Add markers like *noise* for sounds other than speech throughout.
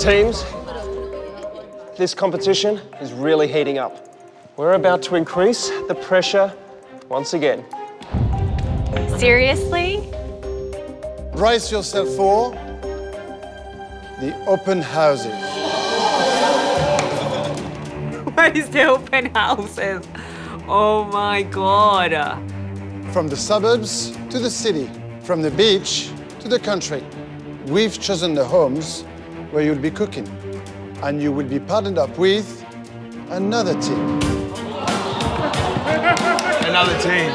Teams, this competition is really heating up. We're about to increase the pressure once again. Seriously? Brace yourself for the open houses. *laughs* Where is the open houses? Oh my god. From the suburbs to the city, from the beach to the country. We've chosen the homes where you'll be cooking. And you will be partnered up with another team. *laughs* Another team.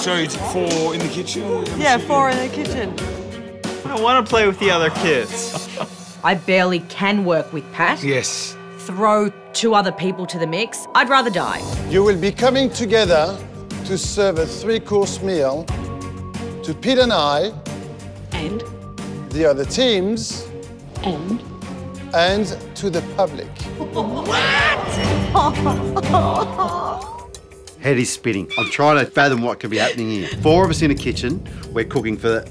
So it's four in the kitchen? Yeah, four in the kitchen. I want to play with the other kids. I barely can work with Pat. Yes. Throw two other people to the mix. I'd rather die. You will be coming together to serve a three-course meal to Pete and I, And? the other teams, And? And to the public. What? *laughs* Head is spinning. I'm trying to fathom what could be happening here. Four of us in a kitchen. We're cooking for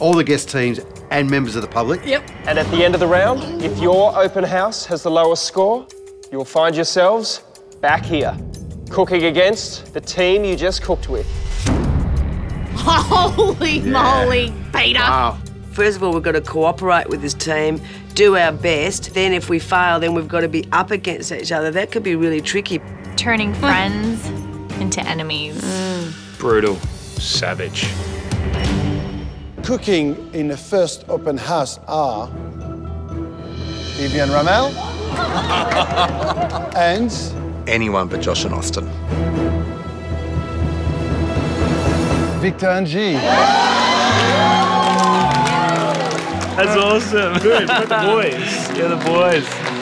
all the guest teams and members of the public. Yep. And at the end of the round, if your open house has the lowest score, you'll find yourselves back here, cooking against the team you just cooked with. Holy moly, Peter! Wow. First of all, we've got to cooperate with this team, do our best. Then, if we fail, then we've got to be up against each other. That could be really tricky. Turning friends into enemies. Brutal. Savage. Cooking in the first open house are Vivian Ramel *laughs* and Anyone but Josh and Austin. Victor and G. That's awesome. Good. We're the boys. You're the boys.